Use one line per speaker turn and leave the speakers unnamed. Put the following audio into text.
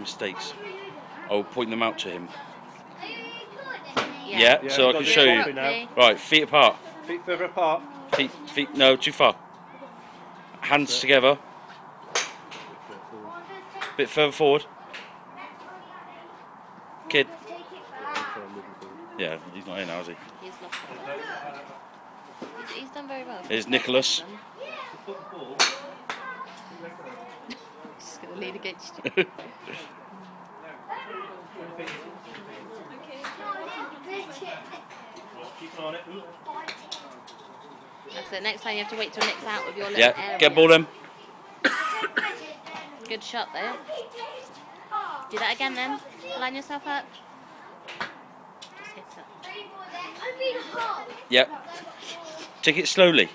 mistakes. I'll point them out to him.
Yeah.
Yeah,
Yeah,
so I can show you.
now.
Right, feet apart.
Feet further apart.
Feet, feet, no, too far. Hands together. A Bit further forward. Kid. Yeah, he's not in now, is he?
He's lost it. He's- He's done very well.
Here's Nicholas.
He's going to lean against you.
Keep an eye on it. Ooh.
That's it. Next time you have to wait till Nick's out of your little
Yeah,
area.
get ball in.
Good shot there. Do that again then. Line yourself up. Just hit it.
Yep. Take it slowly.